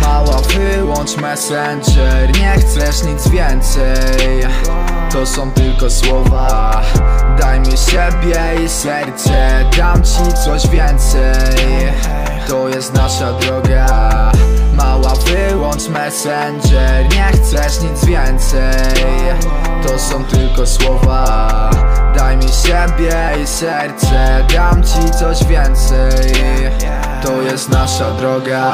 Mała wyłącz messenger. Nie chcesz nic więcej. To są tylko słowa. Daj mi siebie i serce. Dam ci coś więcej. To jest nasza droga messenger. Nie chcesz nic więcej. To są tylko słowa. Daj mi siebie i serce. Dam ci coś więcej jest nasza droga.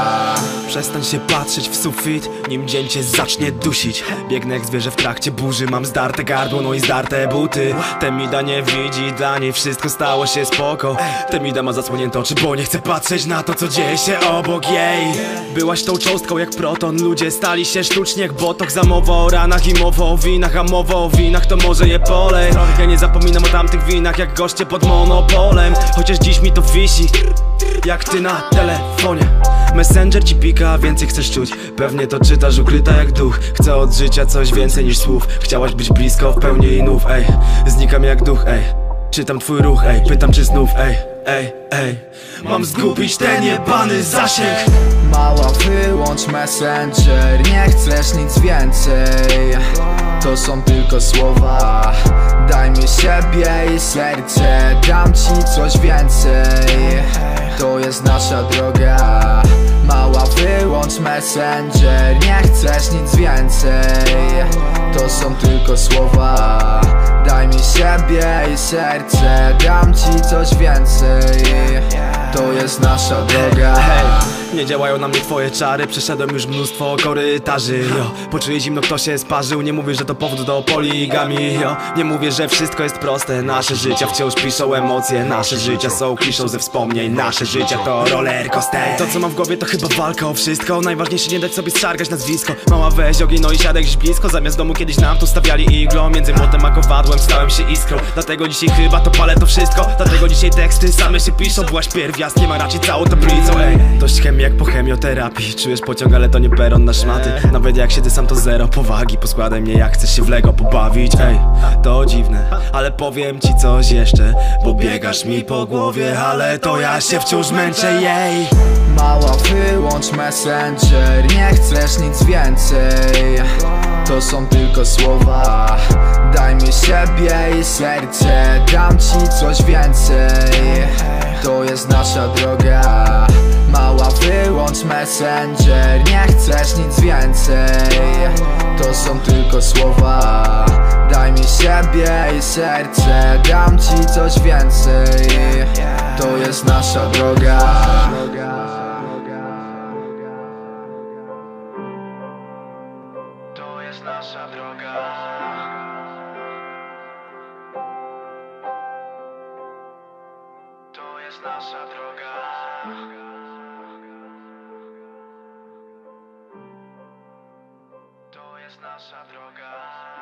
Przestań się patrzeć w sufit, nim dzień cię zacznie dusić. Biegnę jak zwierzę w trakcie burzy, mam zdarte gardło, no i zdarte buty. Temida nie widzi, dla niej wszystko stało się spoko. Temida ma zasłonięte oczy, bo nie chce patrzeć na to, co dzieje się obok jej. Byłaś tą cząstką jak proton, ludzie stali się sztucznie jak botok Za mowa o ranach i mowa o winach, a mowa o winach to może je polej Ja nie zapominam o tamtych winach, jak goście pod monopolem. Chociaż dziś mi to wisi, jak ty na telefonie. Messenger ci pika, więcej chcesz czuć. Pewnie to czytasz ukryta jak duch. Chcę od życia coś więcej niż słów. Chciałaś być blisko w pełni inów, ej. Znikam jak duch, ej. Czytam twój ruch, ej. Pytam czy znów, ej, ej, ej. Mam zgubić ten jebany zasięg. Mała wyłącz messenger. Nie chcesz nic więcej. To są tylko słowa. Daj mi siebie i serce. Dam ci coś więcej To jest nasza droga. Mała wyłącz messenger Nie chcesz nic więcej. To są tylko słowa. Daj mi siebie i serce Dam ci coś więcej. To jest nasza droga nie działają na mnie twoje czary. Przeszedłem już mnóstwo korytarzy jo. Poczuję zimno, kto się sparzył? Nie mówię, że to powód do poligami jo. Nie mówię, że wszystko jest proste. Nasze życia wciąż piszą emocje. Nasze życia są kliszą ze wspomnień. Nasze życia to roller coaster. To co mam w głowie to chyba walka o wszystko. Najważniejsze nie dać sobie szargać nazwisko. Mała weź ogień, no i siadaj gdzieś blisko. Zamiast domu kiedyś nam tu stawiali iglo. Między młotem a kowadłem stałem się iskrą. Dlatego dzisiaj chyba to palę to wszystko. Dlatego dzisiaj teksty same się piszą. Byłaś pierwiastkiem, a raczej całą tablicą. Ej Dość chemii jak po chemioterapii. Czujesz pociąg, ale to nie peron na szmaty. Nawet jak siedzę sam to zero powagi. Poskładaj mnie jak chcesz się w Lego pobawić. Ej, to dziwne, ale powiem ci coś jeszcze Bo biegasz mi po głowie, ale to ja się wciąż męczę jej. Mała wyłącz messenger Nie chcesz nic więcej. To są tylko słowa. Daj mi siebie i serce Dam ci coś więcej. To jest nasza droga messenger. Nie chcesz nic więcej. To są tylko słowa. Daj mi siebie i serce. Dam ci coś więcej. To jest nasza droga. To jest nasza droga. To jest nasza droga To jest nasza droga